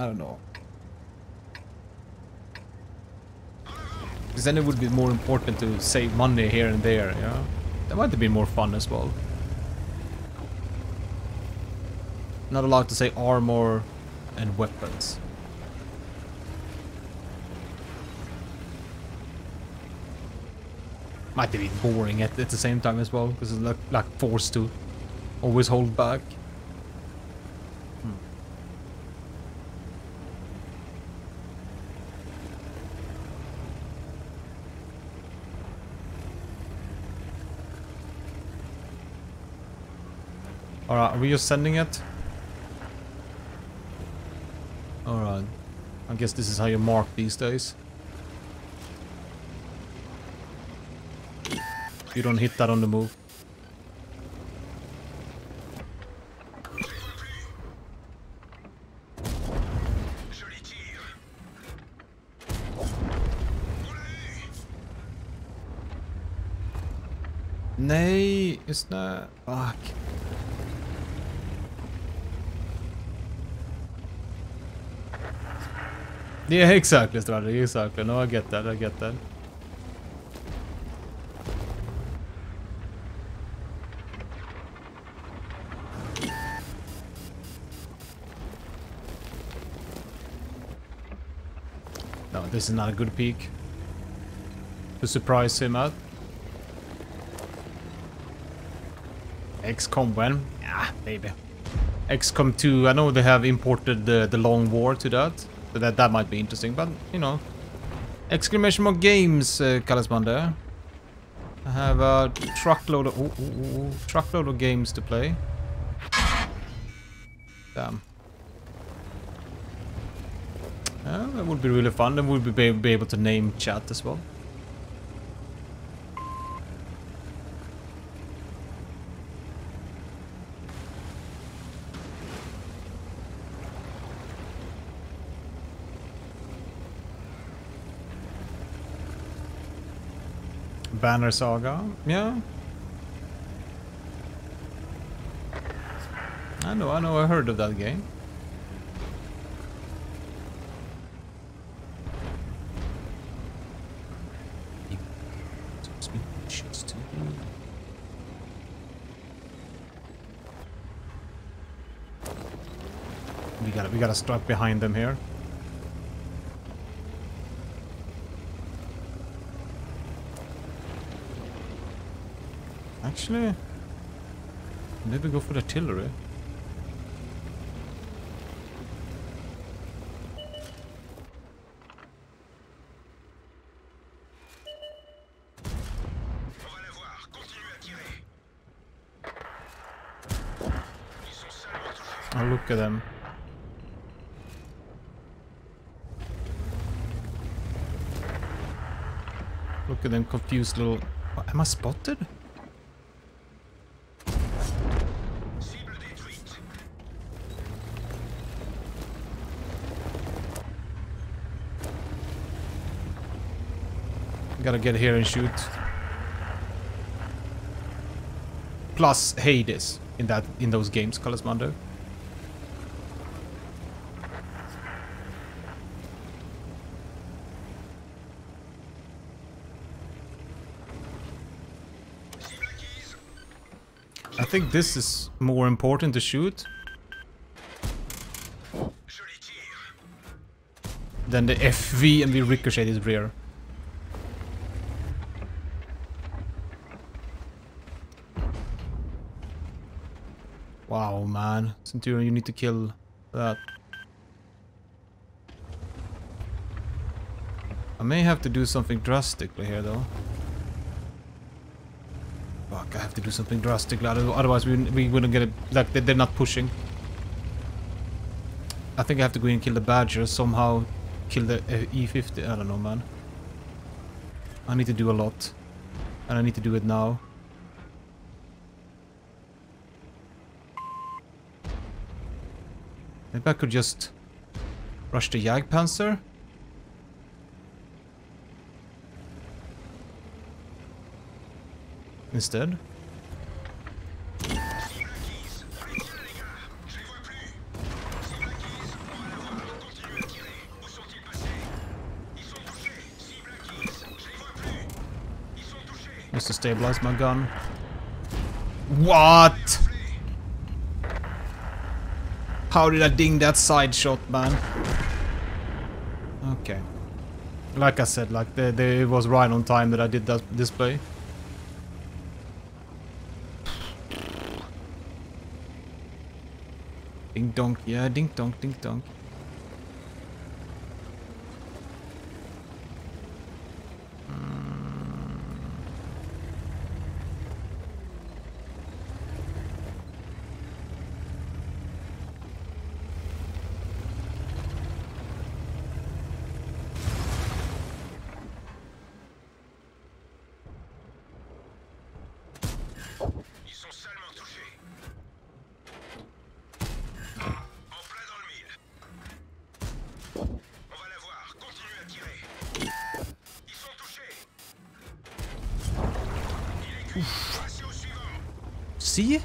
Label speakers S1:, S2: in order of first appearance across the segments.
S1: I don't know. Because then it would be more important to save money here and there, yeah? That might have been more fun as well. Not allowed to say armor and weapons. Might be boring at, at the same time as well, because it's like, like forced to always hold back. Alright, are we just sending it? Alright. I guess this is how you mark these days. You don't hit that on the move. Nej, just det. Fuck. Yeah, exactly, strategy, exactly. No, I get that, I get that. No, this is not a good peek To surprise him out. XCOM when? Yeah, maybe. XCOM 2, I know they have imported the, the Long War to that. That, that might be interesting, but, you know. Exclamation mark games, uh, Kalisman. I have a truckload of, ooh, ooh, ooh, truckload of games to play. Damn. Yeah, that would be really fun. Then we'll be, be able to name chat as well. Banner Saga, yeah. I know, I know, I heard of that game. We gotta, we gotta strike behind them here. Actually, maybe go for the artillery. Oh, look at them. Look at them confused little... What, am I spotted? Gotta get here and shoot. Plus Hades in that in those games, Kalasmando. I think this is more important to shoot than the FV and the ricochet is rear. Wow, man. Centurion, you need to kill that. I may have to do something drastically here, though. Fuck, I have to do something drastically, otherwise we, we wouldn't get it. Like, they're not pushing. I think I have to go in and kill the Badger, somehow kill the uh, E50. I don't know, man. I need to do a lot. And I need to do it now. Maybe I could just rush the Jagdpanzer? Instead? Just to stabilize my gun. What? How did I ding that side shot, man? Okay. Like I said, like the, the, it was right on time that I did that display. Ding dong, yeah, ding dong, ding donk. See?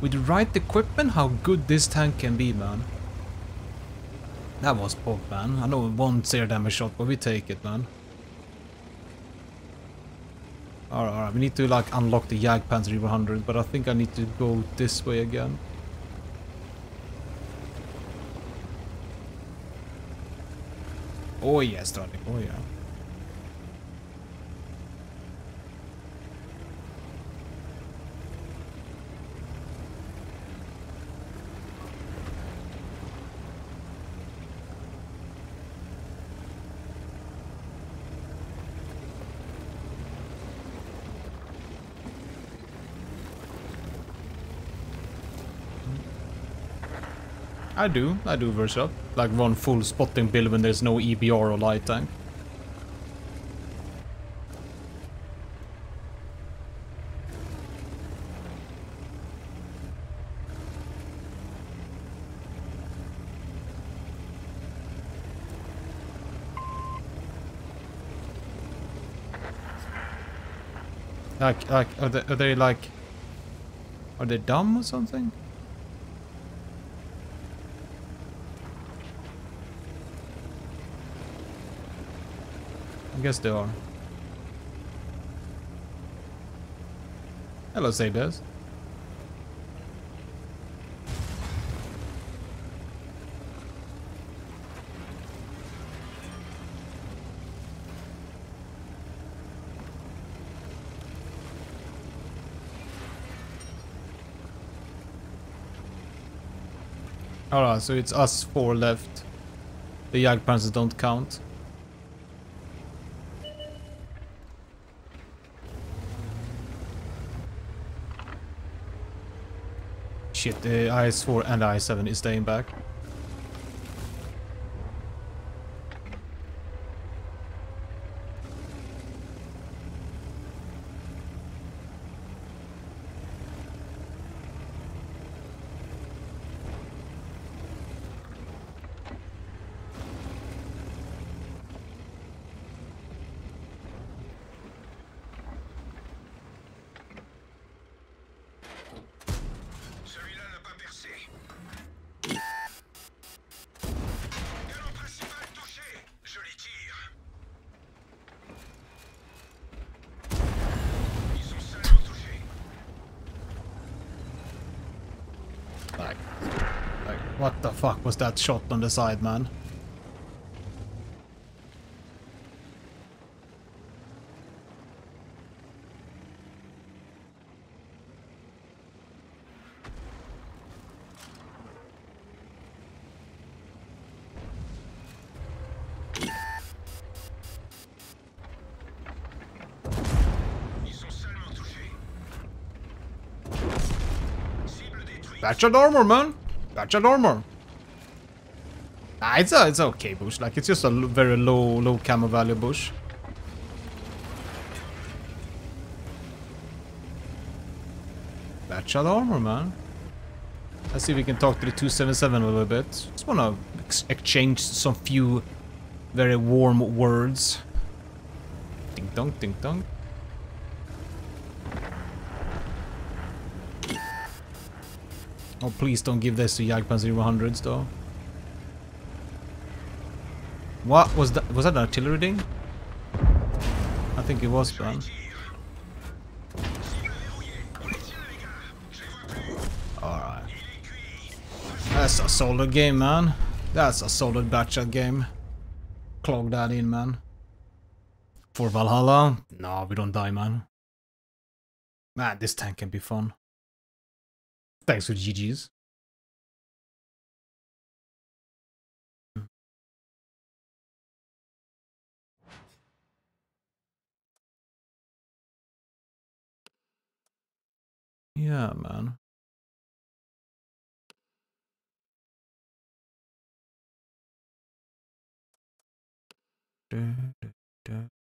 S1: With the right equipment, how good this tank can be, man. That was pop, man. I know one zero damage shot, but we take it, man. Alright, alright, we need to like unlock the Jagdpanzer 100, but I think I need to go this way again. Oh yes, starting. Oh yeah. I do, I do Versa. Like one full spotting build when there's no EBR or light tank. Like, like, are they, are they like, are they dumb or something? I guess they are. Hello, Sabers. Alright, so it's us four left. The Jagdpanzers don't count. Shit, the IS-4 and the IS-7 is staying back. Like, like, what the fuck was that shot on the side, man? That's your armor, man. That's your armor. Nah, it's a, it's a okay bush. Like, it's just a very low, low camo value bush. That's your armor, man. Let's see if we can talk to the 277 a little bit. Just wanna ex exchange some few very warm words. Ding dong, ding dong. Oh, please don't give this to Jagdpan 100s though. What was that? Was that an artillery ding? I think it was, man.
S2: Alright.
S1: That's a solid game, man. That's a solid batcha game. Clog that in, man. For Valhalla? No, we don't die, man. Man, this tank can be fun. Thanks for GG's. Yeah, man. Da, da, da.